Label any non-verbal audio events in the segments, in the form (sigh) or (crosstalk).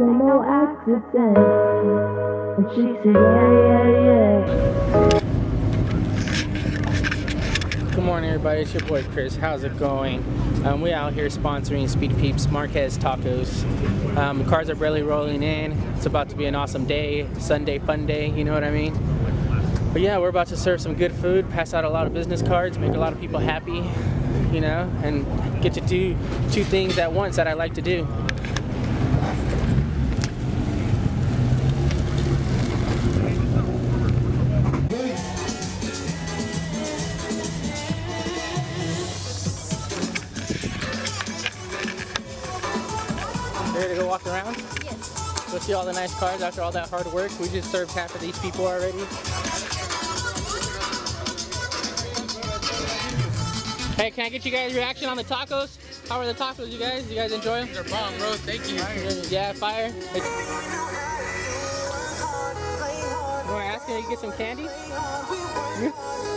ain't no accident. And she said, yeah, yeah, yeah. Good morning, everybody. It's your boy Chris. How's it going? Um, we out here sponsoring Speed Peeps Marquez Tacos. Um, cars are barely rolling in. It's about to be an awesome day, Sunday fun day. You know what I mean? But yeah, we're about to serve some good food, pass out a lot of business cards, make a lot of people happy, you know, and get to do two things at once that I like to do. See all the nice cars after all that hard work. We just served half of these people already. Hey, can I get you guys' reaction on the tacos? How are the tacos, you guys? You guys enjoy them? They're bomb, bro. Thank you. Yeah, fire. You want to ask if you get some candy? (laughs)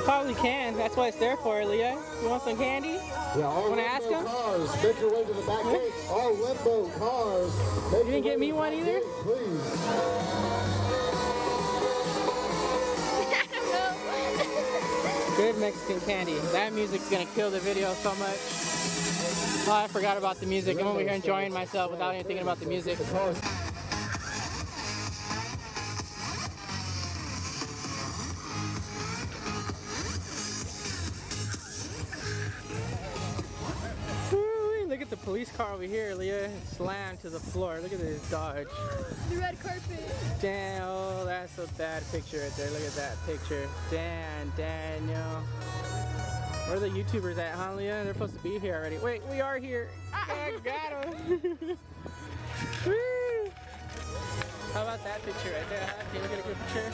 You probably can. That's what it's there for, Leah. You want some candy? Yeah, all Wanna ask limbo him? cars. Make your way to the back gate. All Lambo cars. You didn't get me to one either? gate, Please. (laughs) Good Mexican candy. That music's gonna kill the video so much. Oh, I forgot about the music. I'm over here enjoying myself without even thinking about the music. Over here, Leah. Slammed to the floor. Look at this Dodge. The red carpet. Damn, oh, that's a bad picture right there. Look at that picture. Damn, Daniel. Where are the YouTubers at, huh, Leah? They're supposed to be here already. Wait, we are here. Ah. I got him. (laughs) How about that picture right there? huh? Can we get a good picture?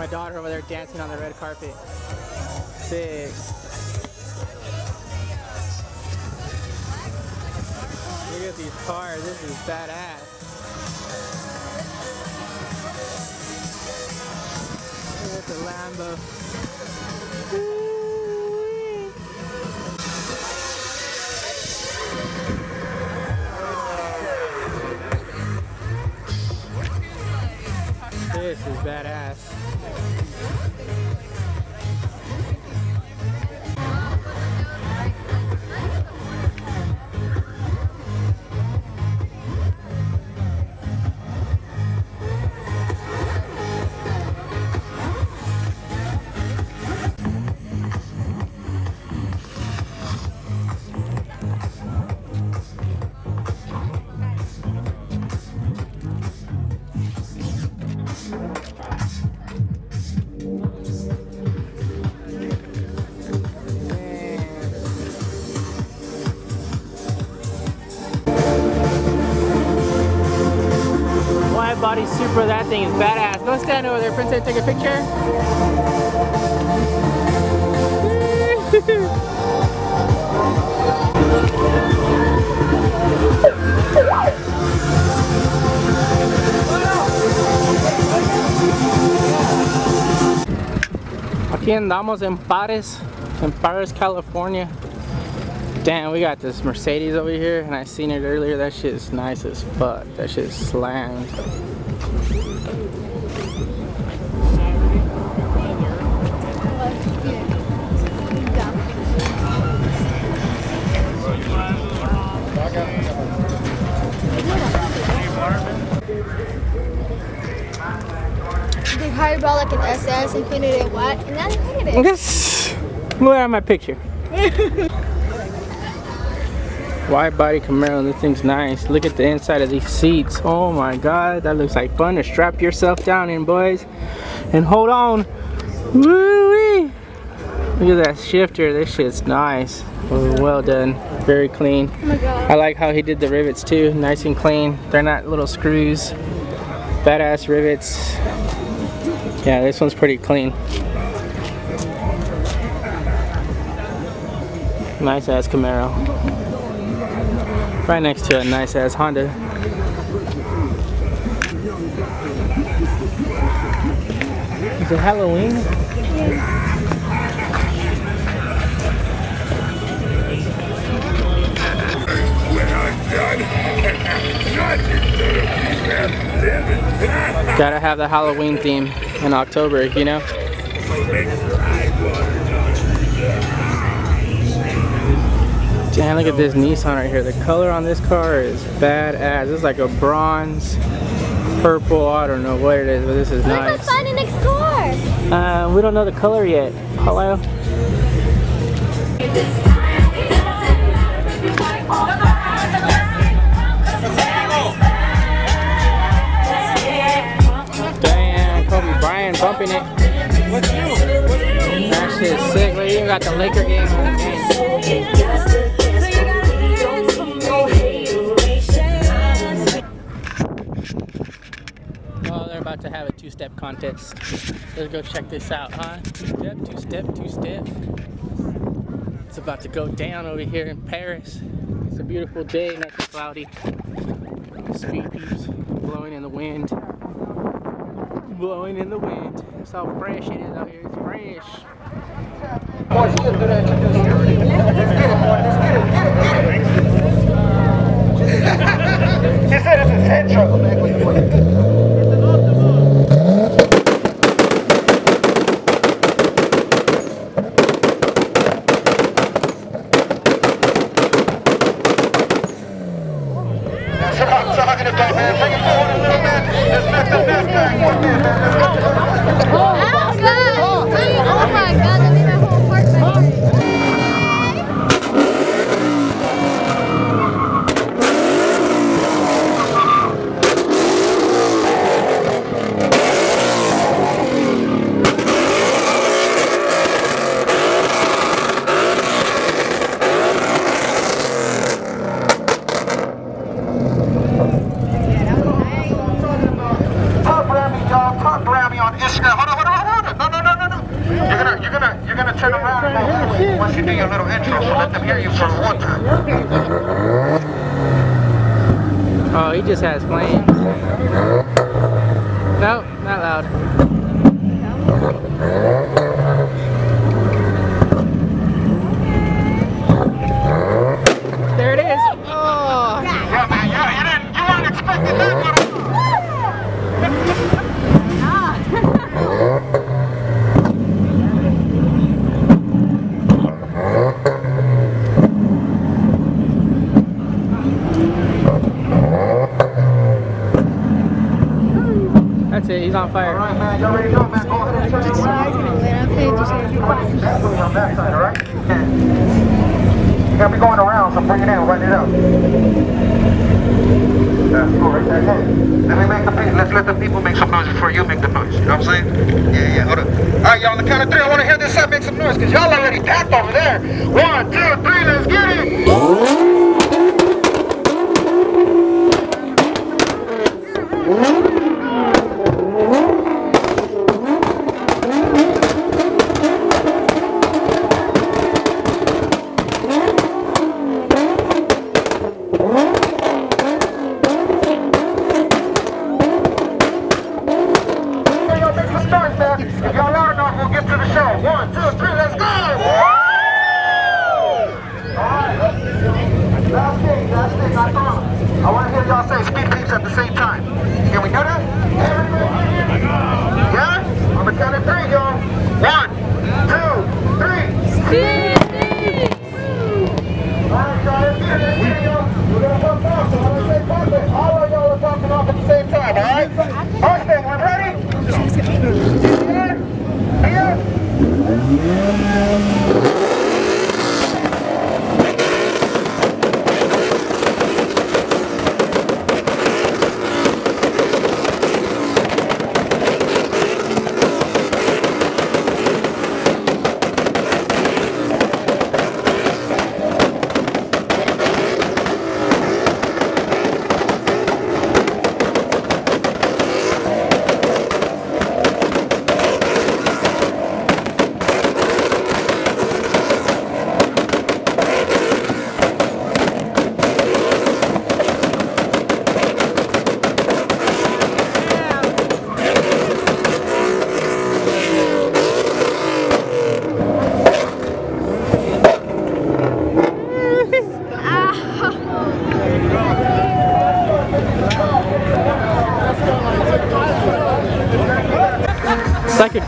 My daughter over there dancing on the red carpet. Sick. Look at these cars. This is badass. Look at the Lambo. Body that thing is badass. Go stand over there, Princess, take a picture. (laughs) Aquí andamos en Paris, in Paris, California. Damn, we got this Mercedes over here, and I seen it earlier. That shit is nice as fuck. That shit is SS and painted it white, and that's painted it. This, look at my picture. (laughs) Wide body Camaro, this thing's nice. Look at the inside of these seats. Oh my god, that looks like fun to strap yourself down in, boys. And hold on. Woo-wee. Look at that shifter, this shit's nice. Well done, very clean. Oh my god. I like how he did the rivets too, nice and clean. They're not little screws. Badass rivets. Yeah, this one's pretty clean. Nice ass Camaro. Right next to a nice ass Honda. Is it Halloween? Gotta have the Halloween theme in October, you know? Damn, look at this Nissan right here. The color on this car is badass. It's like a bronze, purple, I don't know what it is, but this is Let's nice. find the next car. Uh, we don't know the color yet. Hello? Kobe bumping it. What's new? Sick. Even got the Laker game about to have a two-step contest. Let's go check this out, huh? Two-step, two-step, two-step. It's about to go down over here in Paris. It's a beautiful day, and cloudy. Speed peeps blowing in the wind. Blowing in the wind. That's how fresh it is out here. It's fresh. Let's get it, let's get it, get it, get it. He said it's his head truck. That's what I'm talking about, man. Bring it forward a little bit. Let's lift the neck back one bit, man. Let's lift it up. Oh, God. Oh, my God. That made my whole heart vibrate. Top Rami, y'all. Top Rami on Instagram. Hold on, hold on, hold on. No, no, no, no, no. You're gonna, you're gonna, you're gonna turn around and go that way once you let them hear you for. Oh, he just has flames. No, not loud. There it is. Oh. Yeah, man. Yeah, you didn't, you weren't expecting that little. That's it. He's on fire. right, man. You already know, man. Go ahead and turn around. Exactly on that side, all right? You gotta be going around, so bring it in, run it up. That's cool, right there. Hey, Let me make the pe- let's let the people make some noise before you make the noise. You know what I'm saying? Yeah, yeah, hold up. All right, y'all, on the count of three, I want to hear this side make some noise, because y'all already packed over there. One, two, three, let's get it!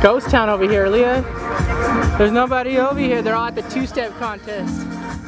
Ghost town over here, Leah. There's nobody over here. They're all at the two-step contest.